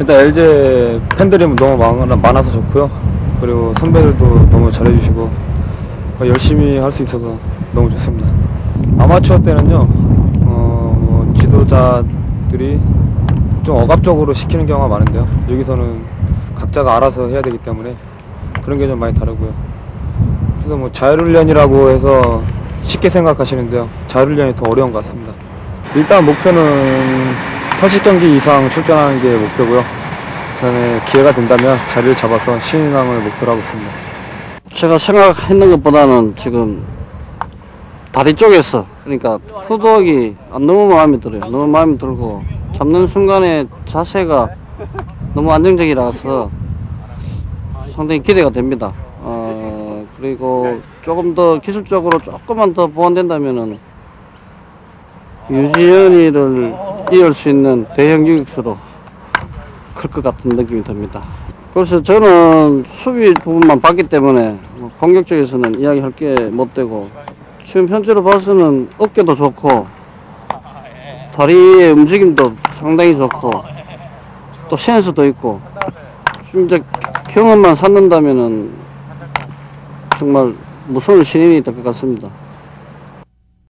일단 LG 팬들이 너무 많아, 많아서 좋고요. 그리고 선배들도 너무 잘해주시고 어, 열심히 할 수 있어서 너무 좋습니다. 아마추어 때는요, 어, 뭐 지도자들이 좀 억압적으로 시키는 경우가 많은데요. 여기서는 각자가 알아서 해야 되기 때문에 그런 게 좀 많이 다르고요. 그래서 뭐 자율훈련이라고 해서 쉽게 생각하시는데요. 자율훈련이 더 어려운 것 같습니다. 일단 목표는 80경기 이상 출전하는 게 목표고요. 그다음에 기회가 된다면 자리를 잡아서 신인왕을 목표로 하고 있습니다. 제가 생각했는 것보다는 지금 다리 쪽에서 그러니까 후덕이 안 너무 마음에 들어요. 너무 마음에 들고 잡는 순간에 자세가 너무 안정적이라서 상당히 기대가 됩니다. 어, 그리고 조금 더 기술적으로 조금만 더 보완된다면은 유지현이를 이을 수 있는 대형 유격수로 클 것 같은 느낌이 듭니다. 그래서 저는 수비 부분만 봤기 때문에 뭐 공격 쪽에서는 이야기할 게 못 되고 지금 현재로 봐서는 어깨도 좋고 다리의 움직임도 상당히 좋고 또 센스도 있고 좀 이제 경험만 쌓는다면은 정말 무서운 신인이 될 것 같습니다.